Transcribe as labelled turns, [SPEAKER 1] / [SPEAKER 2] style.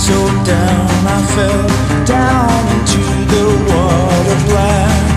[SPEAKER 1] So down I fell, down into the water black.